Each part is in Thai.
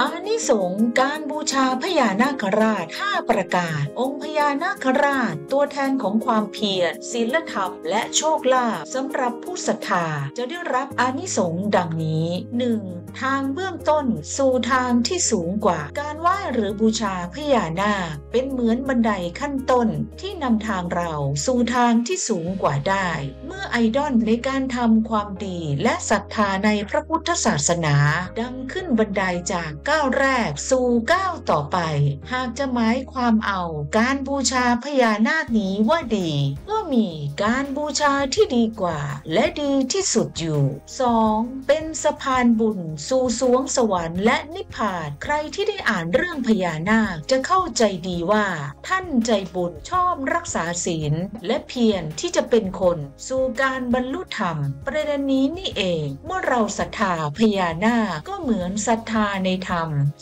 อานิสงส์การบูชาพญานาคราช 5 ประการ องค์พญานาคราช ตัวแทนของความเพียรศีลธรรม และโชคลาภสำหรับผู้ศรัทธาจะได้รับอานิสงส์ดังนี้ 1. ทางเบื้องต้นสู่ทางที่สูงกว่า การไหว้หรือบูชาพญานาค เป็นเหมือนบันไดขั้นต้นที่นำทางเราสู่ทางที่สูงกว่าได้ เมื่อไอดอลในการทำความดีและศรัทธาในพระพุทธศาสนา ดังขึ้นบันไดจากก้าวแรกสู่ก้าวต่อไป หากจะหมายความเอาการบูชาพญานาคนี้ว่าดี ก็มีการบูชาที่ดีกว่า และดีที่สุดอยู่ 2. เป็นสะพานบุญ สู่สวงสวรรค์และนิพพานใครที่ได้อ่านเรื่องพญานาคจะเข้าใจดีว่า ท่านใจบุญชอบรักษาศีล และเพียรที่จะเป็นคน สู่การบรรลุธรรม ประเด็นนี้นี่เอง เมื่อเราศรัทธาพญานาคก็เหมือนศรัทธาในธรรม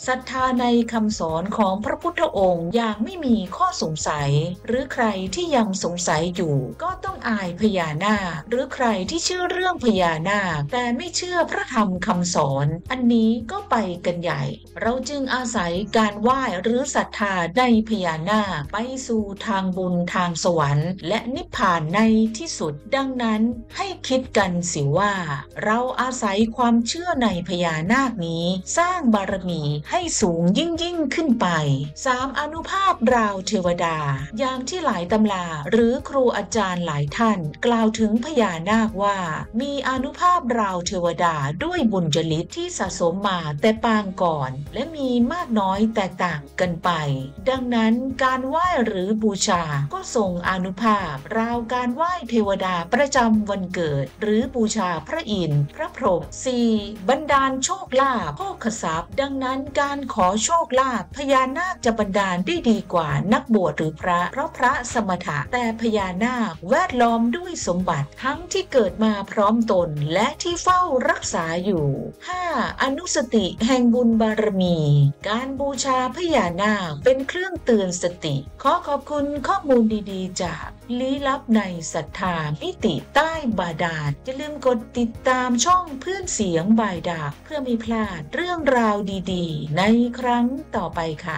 ศรัทธาในคำสอนของพระพุทธองค์อย่างไม่มีข้อสงสัย หรือใครที่ยังสงสัยอยู่ก็ต้องอายพญานาคหรือใครที่เชื่อเรื่องพญานาคแต่ไม่เชื่อพระธรรมคำสอน อันนี้ก็ไปกันใหญ่ เราจึงอาศัยการไหว้หรือศรัทธาในพญานาคไปสู่ทางบุญทางสวรรค์ และนิพพานในที่สุดดังนั้นให้คิดกันสิว่า เราอาศัยความเชื่อในพญานาคนี้ สร้างบารมีให้สูงยิ่งยิ่งขึ้นไป 3. อนุภาพราวเทวดา อย่างที่หลายตำราหรือครูอาจารย์หลายท่าน กล่าวถึงพญานาคว่า มีอนุภาพราวเทวดาด้วยบุญจริตที่สะสมมาแต่ปางก่อน และมีมากน้อยแตกต่างกันไป ดังนั้นการไหว้หรือบูชาก็ทรงอนุภาพราวการไหว้เทวดาประจำวันเกิด หรือบูชาพระอินทร์พระพรหม 4. บันดาลโชคลาภโภคทรัพย์ดังงนั้นการขอโชคลาภพญานาคจะบันดาลได้ดีกว่านักบวชหรือพระเพราะพระสมถะแต่พญานาคแวดล้อมด้วยสมบัติทั้งที่เกิดมาพร้อมตนและที่เฝ้ารักษาอยู่ 5. อนุสติแห่งบุญบารมี การบูชาพญานาคเป็นเครื่องเตือนสติ ขอขอบคุณข้อมูลดีๆ จากลี้ลับในศรัทธามิติใต้บาดาลอย่าลืมกดติดตามช่องเพื่อนเสียงบายดาเพื่อไม่พลาดเรื่องราวดีดีๆ ในครั้งต่อไปค่ะ